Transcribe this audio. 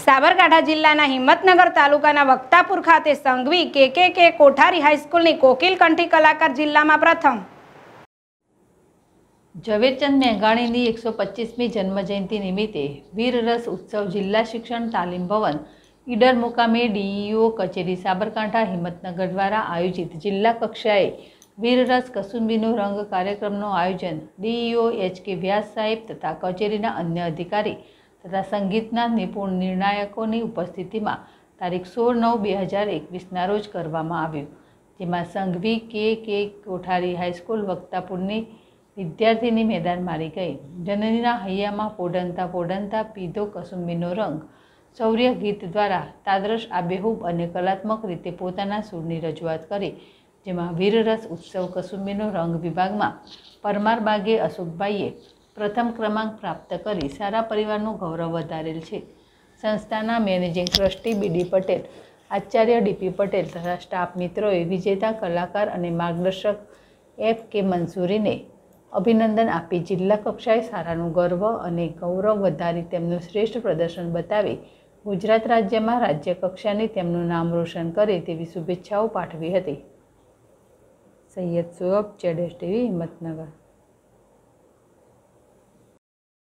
સાબરકાંઠા જિલ્લાના હિંમતનગર તાલુકાના વક્તાપુર ખાતે સંઘવી કે કે કે કોઠારી હાઈસ્કૂલની કોકિલ કંઠી કલાકાર જિલ્લામાં પ્રથમ. ઝવેરચંદ મેઘાણીની એકસો પચીસમી જન્મજયંતિ નિમિત્તે વીરરસ ઉત્સવ જિલ્લા શિક્ષણ તાલીમ ભવન, ઈડર મુકામે ડીઈઓ કચેરી સાબરકાંઠા હિંમતનગર દ્વારા આયોજિત જિલ્લા કક્ષાએ વીરરસ કસુંબીનો રંગ કાર્યક્રમનું આયોજન ડીઈઓ એચ કે વ્યાસ સાહેબ તથા કચેરીના અન્ય અધિકારી તથા સંગીતના નિપુણ નિર્ણાયકોની ઉપસ્થિતિમાં તારીખ સોળ નવ બે હજાર એકવીસના રોજ કરવામાં આવ્યું. જેમાં સંઘવી કે કે કોઠારી હાઈસ્કૂલ વક્તાપુરની વિદ્યાર્થીની મેદાન મારી ગઈ. જનનીના હૈયામાં પોડંતા પોડંતા પીધો કસુંબીનો રંગ. શૌર્ય ગીત દ્વારા તાદરશ આબેહૂબ અને કલાત્મક રીતે પોતાના સૂરની રજૂઆત કરી, જેમાં વીરરસ ઉત્સવ કસુંબીનો રંગ વિભાગમાં પરમાર બાગે અશોકભાઈએ પ્રથમ ક્રમાંક પ્રાપ્ત કરી સારા પરિવારનું ગૌરવ વધારેલ છે. સંસ્થાના મેનેજિંગ ટ્રસ્ટી બીડી પટેલ, આચાર્ય ડીપી પટેલ તથા સ્ટાફ મિત્રોએ વિજેતા કલાકાર અને માર્ગદર્શક એફ. કે. મંસૂરીને અભિનંદન આપી. જિલ્લા કક્ષાએ સારાનું ગર્વ અને ગૌરવ વધારી તેમનું શ્રેષ્ઠ પ્રદર્શન બતાવી ગુજરાત રાજ્યમાં રાજ્ય કક્ષાની તેમનું નામ રોશન કરે તેવી શુભેચ્છાઓ પાઠવી હતી. સૈયદ સુઅબ જેડેશ ટીવી, હિંમતનગર.